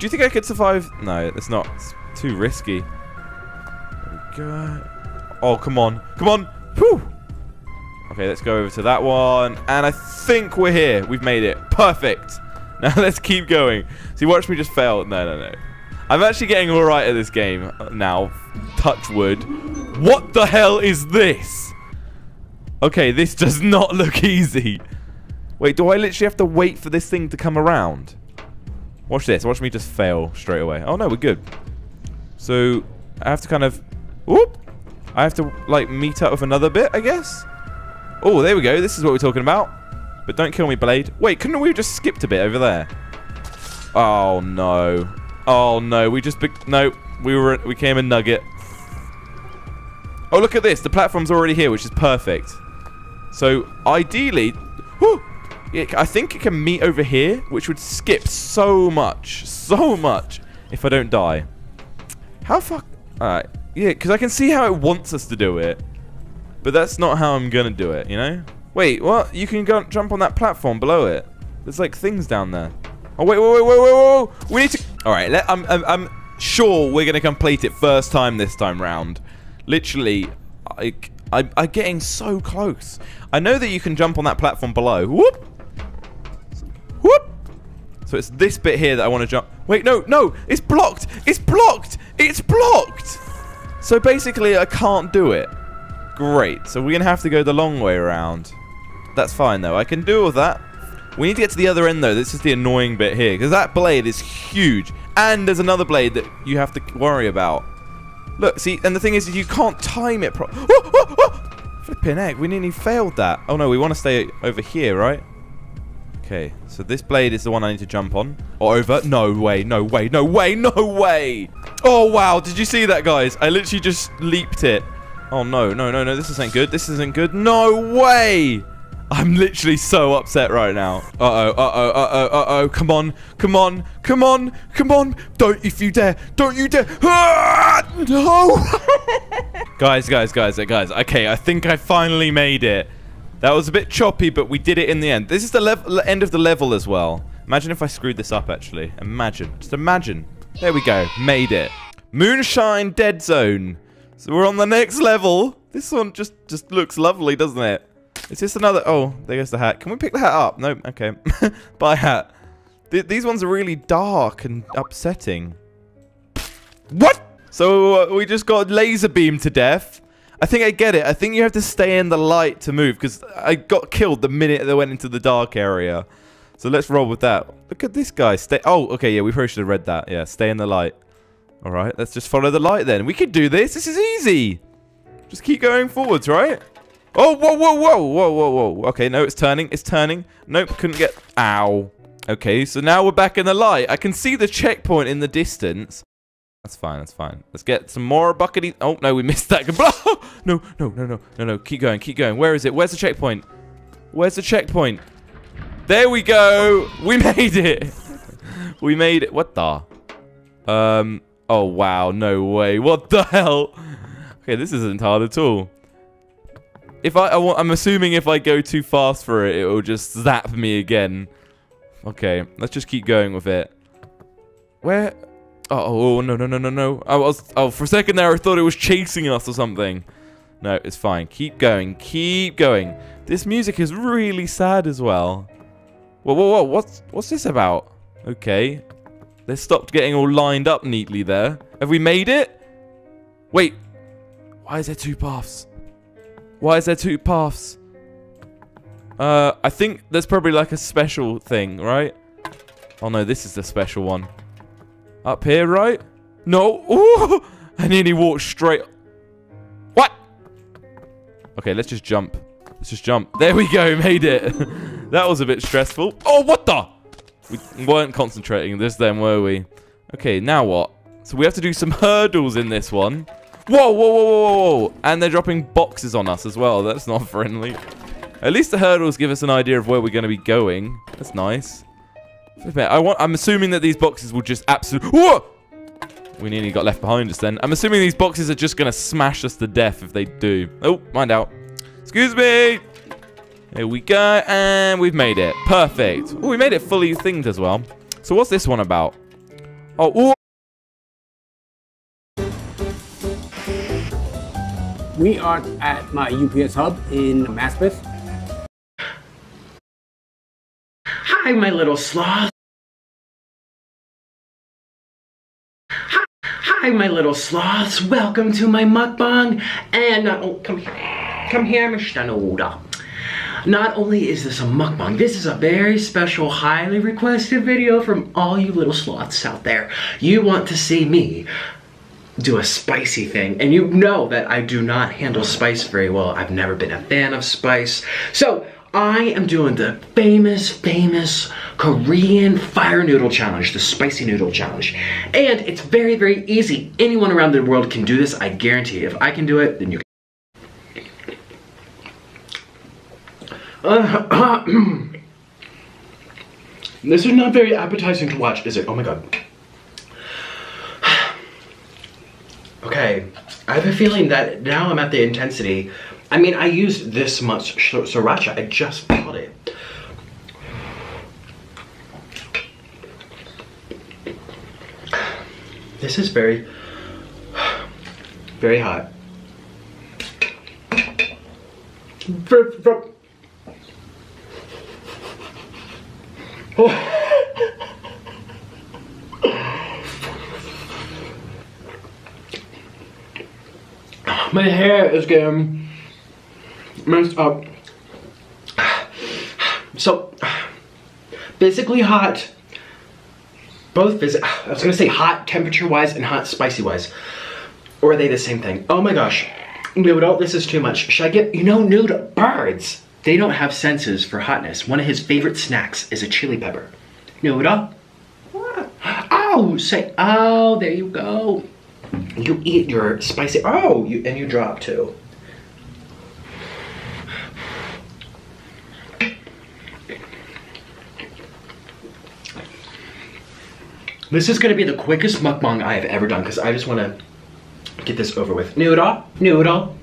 Do you think I could survive? No, it's not. It's too risky. Oh, come on. Come on. Whew. Okay, let's go over to that one. And I think we're here. We've made it. Perfect. Now let's keep going. See, watch me just fail. No, no, no. I'm actually getting all right at this game now. Touch wood. What the hell is this? Okay, this does not look easy. Wait, do I literally have to wait for this thing to come around? Watch this. Watch me just fail straight away. Oh, no, we're good. So, I have to kind of... Whoop! I have to, like, meet up with another bit, I guess? Oh, there we go. This is what we're talking about. But don't kill me, Blade. Wait, couldn't we just skipped a bit over there? Oh, no. Oh, no. We just... No. We were... We came a nugget. Oh, look at this. The platform's already here, which is perfect. So, ideally... Whew, I think it can meet over here, which would skip so much. So much. If I don't die. How fuck... Alright. Yeah, because I can see how it wants us to do it. But that's not how I'm going to do it, you know? Wait, what? You can go jump on that platform below it. There's like things down there. Oh, wait, wait, wait, wait, wait, wait. We need to... All right, let, I'm, I'm, I'm sure we're going to complete it first time this time round. Literally, I, I, I'm getting so close. I know that you can jump on that platform below. Whoop. So it's this bit here that I want to jump. Wait, no, no. It's blocked. It's blocked. It's blocked. So basically, I can't do it. Great. So we're going to have to go the long way around. That's fine, though. I can do all that. We need to get to the other end, though. This is the annoying bit here. Because that blade is huge. And there's another blade that you have to worry about. Look, see, and the thing is, you can't time it properly. Oh, oh, oh! Flipping egg, we nearly failed that. Oh, no, we want to stay over here, right? Okay, so this blade is the one I need to jump on. Or over. No way, no way, no way, no way! Oh, wow, did you see that, guys? I literally just leaped it. Oh, no, no, no, no, this isn't good. This isn't good. No way! I'm literally so upset right now. Uh-oh, uh-oh, uh-oh, uh-oh. Come on, come on, come on, come on. Don't if you dare. Don't you dare. Ah, no! guys, guys, guys, guys. Okay, I think I finally made it. That was a bit choppy, but we did it in the end. This is the end of the level as well. Imagine if I screwed this up, actually. Imagine. Just imagine. There we go. Made it. Moonshine Dead Zone. So we're on the next level. This one just, just looks lovely, doesn't it? Is this another... Oh, there goes the hat. Can we pick the hat up? No, okay. Bye, hat. Th these ones are really dark and upsetting. What? So uh, we just got laser beam to death. I think I get it. I think you have to stay in the light to move because I got killed the minute they went into the dark area. So let's roll with that. Look at this guy. Stay. Oh, okay. Yeah, we probably should have read that. Yeah, stay in the light. All right, let's just follow the light then. We could do this. This is easy. Just keep going forwards, right? Oh, whoa, whoa, whoa, whoa, whoa, whoa. Okay, no, it's turning. It's turning. Nope, couldn't get... Ow. Okay, so now we're back in the light. I can see the checkpoint in the distance. That's fine, that's fine. Let's get some more buckety... Oh, no, we missed that. no, no, no, no, no, no. Keep going, keep going. Where is it? Where's the checkpoint? Where's the checkpoint? There we go. We made it. we made it. What the? Um... Oh, wow. No way. What the hell? Okay, this isn't hard at all. If I, I am assuming if I go too fast for it, it will just zap me again. Okay, let's just keep going with it. Where? Oh, no, no, no, no, no. I was, oh, for a second there, I thought it was chasing us or something. No, it's fine. Keep going. Keep going. This music is really sad as well. Whoa, whoa, whoa. What's, what's this about? Okay. They stopped getting all lined up neatly there. Have we made it? Wait. Why is there two paths? Why is there two paths? Uh, I think there's probably like a special thing, right? Oh no, this is the special one. Up here, right? No. Ooh! I nearly walked straight. What? Okay, let's just jump. Let's just jump. There we go, made it. that was a bit stressful. Oh, what the? We weren't concentrating this then, were we? Okay, now what? So we have to do some hurdles in this one. Whoa, whoa, whoa, whoa, whoa. And they're dropping boxes on us as well. That's not friendly. At least the hurdles give us an idea of where we're going to be going. That's nice. I want, I'm assuming that these boxes will just absolutely... We nearly got left behind us then. I'm assuming these boxes are just going to smash us to death if they do. Oh, mind out. Excuse me. Here we go. And we've made it. Perfect. Oh, we made it fully thinged as well. So what's this one about? Oh, ooh. We are at my UPS hub in Maspeth. Hi, my little sloth. Hi, hi, my little sloths. Welcome to my mukbang. And not oh, come here, come here. Noda. Not only is this a mukbang, this is a very special, highly requested video from all you little sloths out there. You want to see me do a spicy thing, and you know that I do not handle spice very well. I've never been a fan of spice. So, I am doing the famous, famous Korean fire noodle challenge, the spicy noodle challenge. And it's very, very easy. Anyone around the world can do this, I guarantee. If I can do it, then you can. This is not very appetizing to watch, is it? Oh my god. Okay, I have a feeling that now I'm at the intensity. I mean, I used this much sriracha. I just bought it. This is very, very hot. My hair is getting messed up. Uh, so, basically hot. Both visit. I was gonna say hot temperature wise and hot spicy wise. Or are they the same thing? Oh my gosh. Noodle, this is too much. Should I get, you know, noodle, birds. They don't have senses for hotness. One of his favorite snacks is a chili pepper. Noodle? Oh, say, oh, there you go. You eat your spicy, oh, you, and you drop too. This is gonna be the quickest mukbang I have ever done because I just wanna get this over with. Noodle, noodle,